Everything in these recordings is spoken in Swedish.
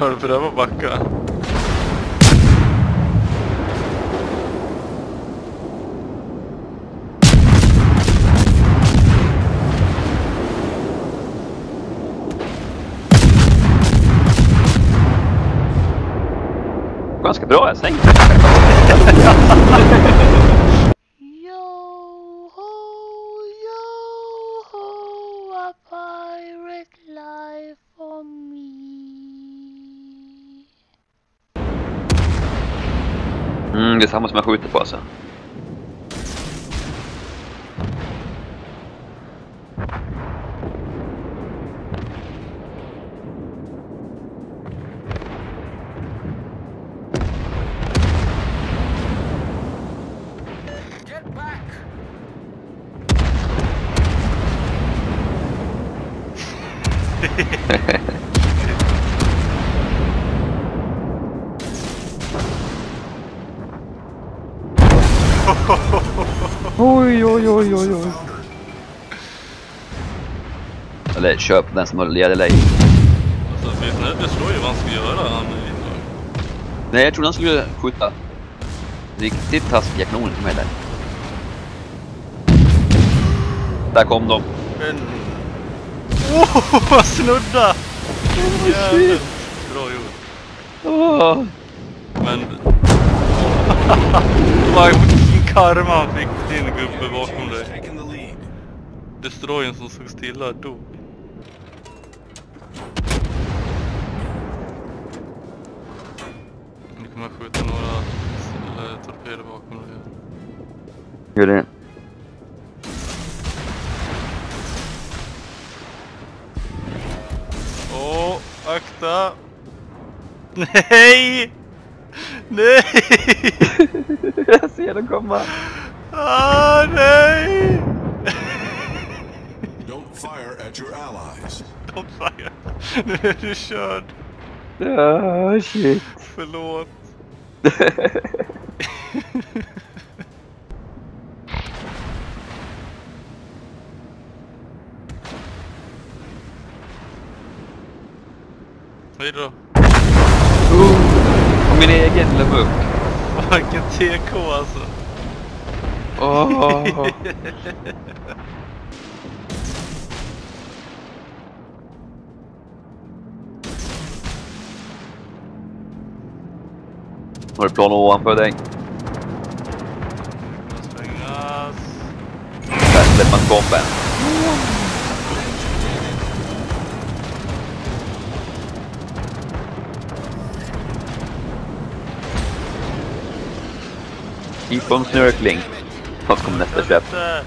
Har du prövat backa? Ganska bra, jag svängde. Mm, det är samma som jag skjuter på alltså. Oj, oj, oj, oj, oj. Eller köp den som har leder dig. Alltså, vet ni, det slår ju vad han ska göra, han. Nej, jag trodde han skulle skjuta riktigt taskiga kanoner på mig där. Där kom de. Men... Oh, snudda! Jävligt bra gjort. Åh. Men... Karma fick din gubbe bakom dig. Destroyen som stod stilla dog. Nu kommer jag skjuta några eller, torpeder bakom dig. Gör det. Åh, akta! Nej! Nej! jag ser dem komma. Ah, nej! Don't fire at your allies. Don't fire. Nu är du körd. Ah, shit. Förlåt. Hej då. Min egen lilla muck. Vilken TK alltså. Åh. Har du plan ovanför dig? Där släpper man bomben. Keep on snörkling. Vad kommer nästa köp? Helvete!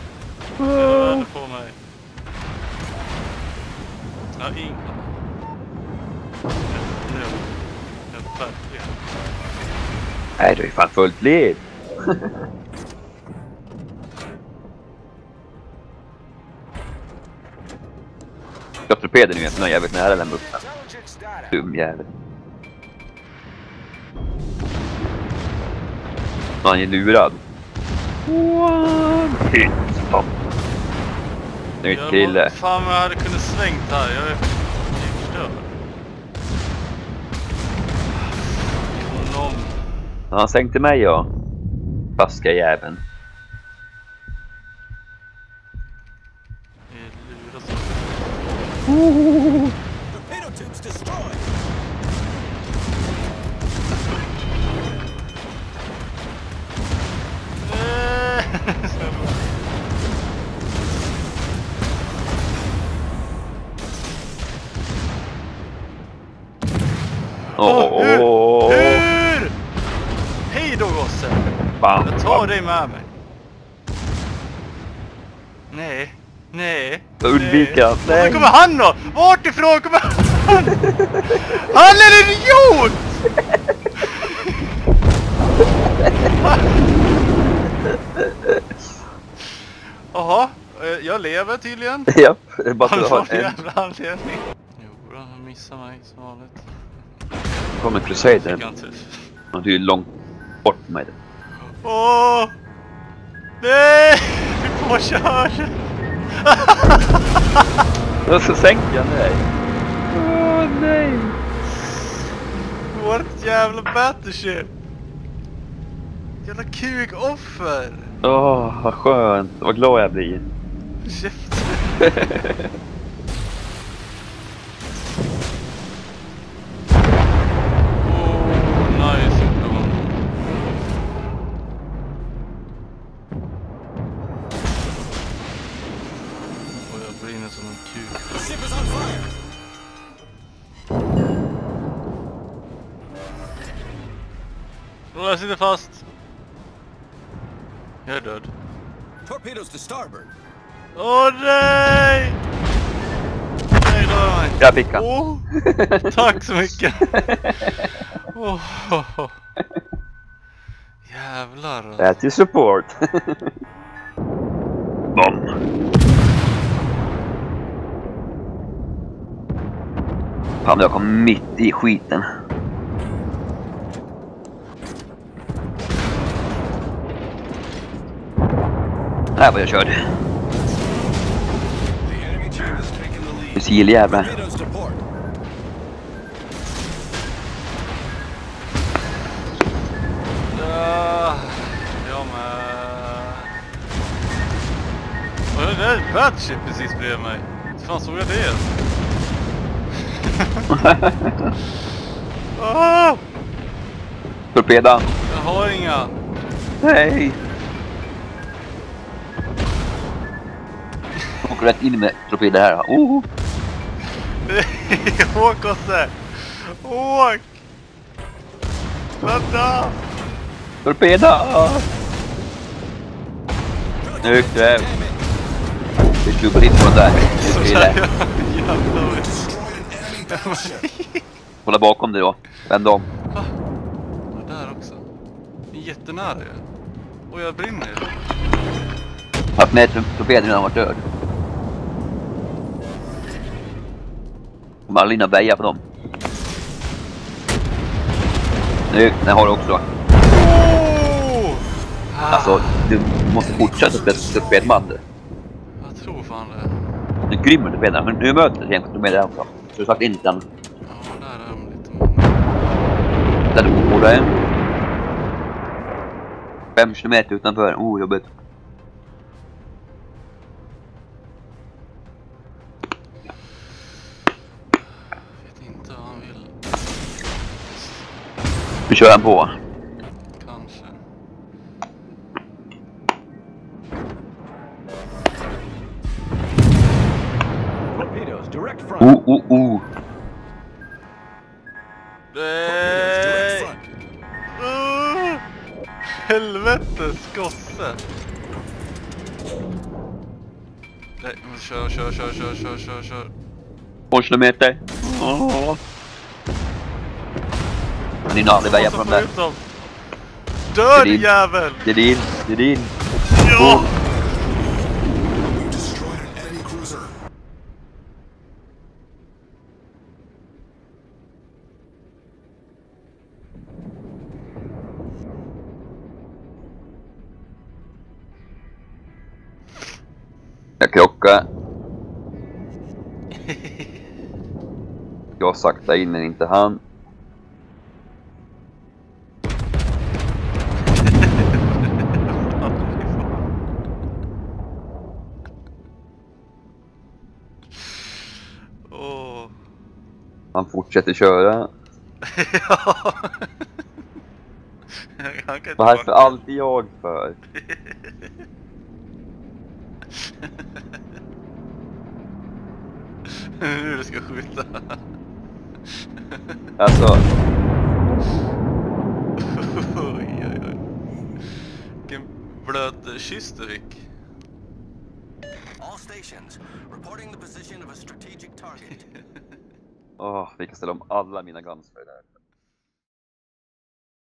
Jag rörde på mig. Ja, ing... Nu. Nu, verkligen. Nej, du är fan fullt liv. Nu egentligen jävligt nära den bussen. Dum jävel. Man är lurad. One hit stop. Jag kille. Fan, men jag hade kunnat svängt här. Jag är förstörd. Honom. Han sänkte mig ja. Taskiga jäveln. är Åh, hur? Hur? Hej då gosse! bam, Jag tar bam. dig med mig. Nej, nej. Undvika, nej. nej. Var kommer han då? Vart ifrån kommer han? Han är en idiot! Jaha, eh, jag lever tydligen. Japp, det är bara att du har en. jävla anledning. Jo, han missar mig som vanligt. Kommer Crusader. Typ. Han är långt bort från mig. Åh! Nej! Vi påkörd! Och så sänker jag dig. Åh nej. Vårt jävla battleship! Jävla kukoffer! Åh, vad skönt. Vad glad jag blir. Käften! jag brinner som en kuk. The ship is on fire. Åh, jag sitter fast! Jag är död. Torpedoes to starboard. Åh nej! Nej, rör mig. Jag fick han. Åh, tack så mycket! Åh, Jävlar alltså. That's your support. Bom. Fan, jag kom mitt i skiten. Här var jag körd. The. Missiljävlar. Ja, jag med. Det är ett batship precis bredvid mig. Hur fan såg jag det? Torpeda. jag har inga. Nej! Åker rätt in med torpeder här. Oh. Åk Kosse! Åk! Vänta! Torpeda! Snyggt Räv! Vi klubbar in på den där. Jävlar. Battleship. Kolla bakom dig då. Vänd om. Ja, där också. Det är jättenära ju. Och jag brinner ju. Haft med torpeden han varit död. Kommer aldrig in och väja på dem. Snyggt, den har du också. Oh! Alltså, du måste fortsätta spela torpedband. Är grym med torpederna, men nu möter du egentligen med det också. Så du sagt in den. Ja, där är de lite många. Där du borde. Fem kilometer utanför. Oh, jobbigt. Vet inte vad han vill. Nu kör han på. Helvetes gosse! Nej, kör, kör, kör, kör, kör, kör, kör. Två kilometer. Oh. Ni hinner aldrig väja på dem där. Dör jävel! Det är din. Det är din. Ja! Jag krockar. Jag sakta in men inte han. Han fortsätter köra. Ja. Han kan inte Varför alltid jag för? Nu du ska skjuta. Alltså, oj, oj, oj. Vilken blöt kyss du fick. All stations reporting the position of a strategic target. åh, vi kan ställa om alla mina guns för det där.